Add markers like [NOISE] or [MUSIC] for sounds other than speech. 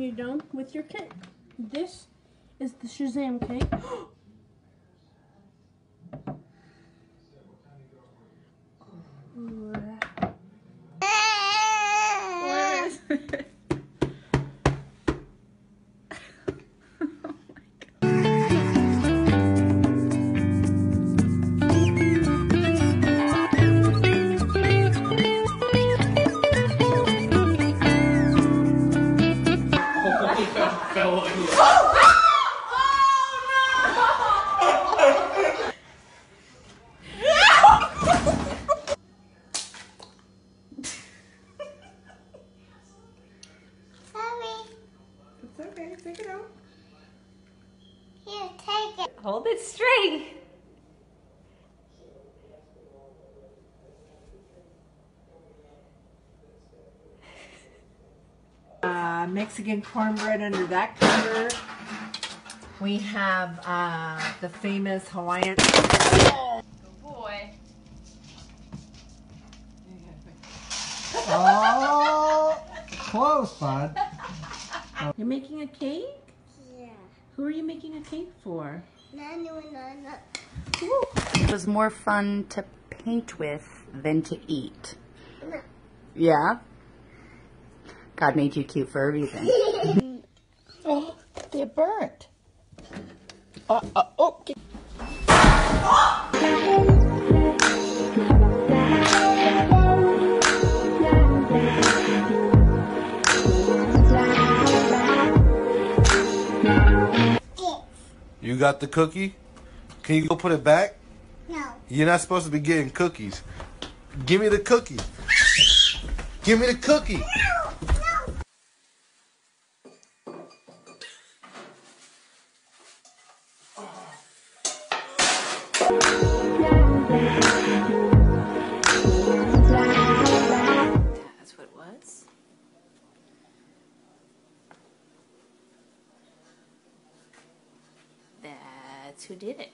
You're done with your cake. This is the Shazam cake. [GASPS] Oh, it's okay, take it out. Here, take it. Hold it straight. Uh, Mexican cornbread under that cover. We have uh, the famous Hawaiian. Boy. Oh, close, bud. You're making a cake? Yeah. Who are you making a cake for? Nanu, nana. It was more fun to paint with than to eat. Yeah? God made you cute for a reason. Oh, they're burnt. Uh, uh, okay. You got the cookie? Can you go put it back? No. You're not supposed to be getting cookies. Give me the cookie. Give me the cookie. That's what it was. That's who did it.